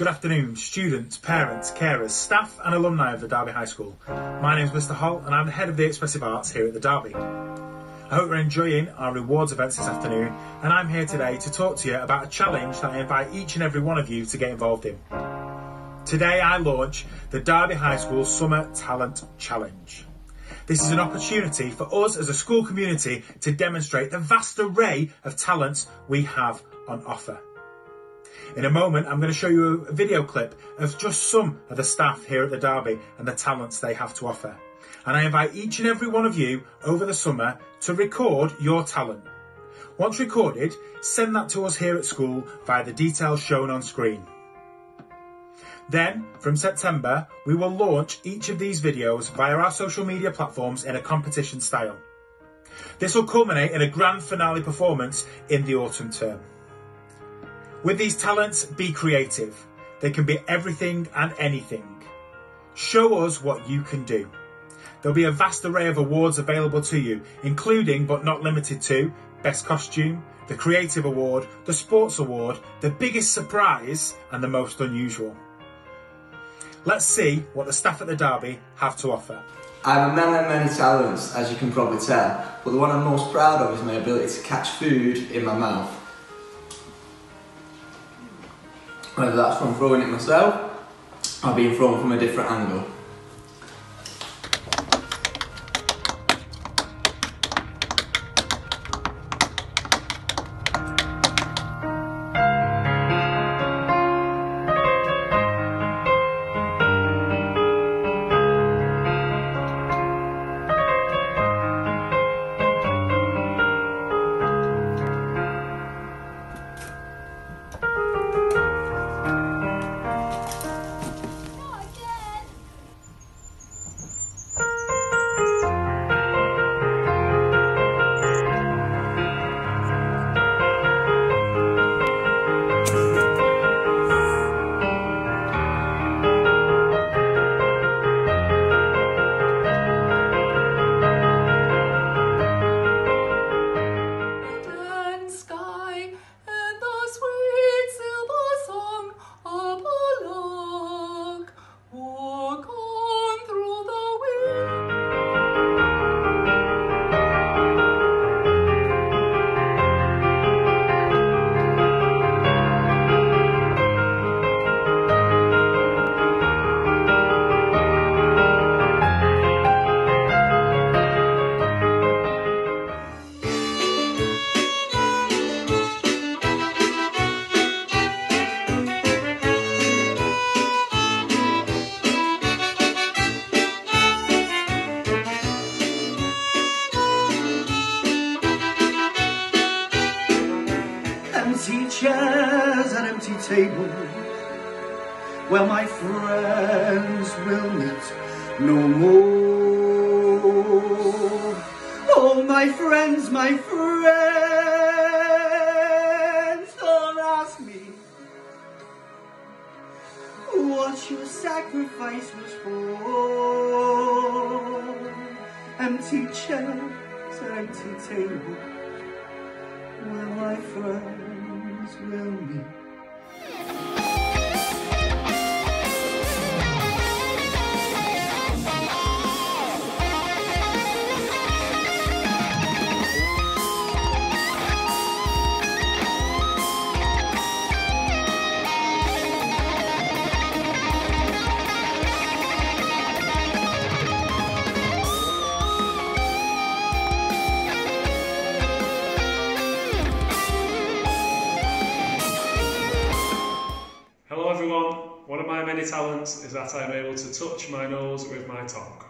Good afternoon, students, parents, carers, staff and alumni of the Derby High School. My name is Mr Holt and I'm the head of the Expressive Arts here at the Derby. I hope you're enjoying our rewards events this afternoon and I'm here today to talk to you about a challenge that I invite each and every one of you to get involved in. Today I launch the Derby High School Summer Talent Challenge. This is an opportunity for us as a school community to demonstrate the vast array of talents we have on offer. In a moment, I'm going to show you a video clip of just some of the staff here at the Derby and the talents they have to offer. And I invite each and every one of you over the summer to record your talent. Once recorded, send that to us here at school via the details shown on screen. Then, from September, we will launch each of these videos via our social media platforms in a competition style. This will culminate in a grand finale performance in the autumn term. With these talents, be creative. They can be everything and anything. Show us what you can do. There'll be a vast array of awards available to you, including but not limited to Best Costume, the Creative Award, the Sports Award, the biggest surprise and the most unusual. Let's see what the staff at the Derby have to offer. I'm a man of many talents, as you can probably tell, but the one I'm most proud of is my ability to catch food in my mouth. Whether that's from throwing it myself or being thrown from a different angle. Empty chairs and empty tables where my friends will meet no more. Oh, my friends, my friends, don't ask me what your sacrifice was for. Empty chairs empty tables where my friends will meet. Hello everyone, one of my many talents is that I am able to touch my nose with my tongue.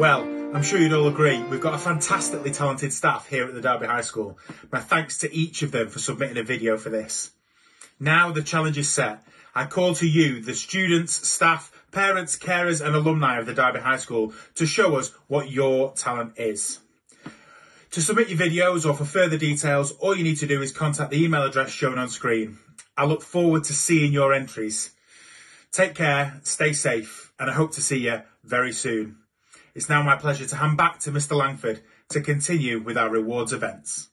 Well, I'm sure you'd all agree, we've got a fantastically talented staff here at the Derby High School. My thanks to each of them for submitting a video for this. Now the challenge is set. I call to you, the students, staff, parents, carers and alumni of the Derby High School to show us what your talent is. To submit your videos or for further details, all you need to do is contact the email address shown on screen. I look forward to seeing your entries. Take care, stay safe, and I hope to see you very soon. It's now my pleasure to hand back to Mr Langford to continue with our rewards events.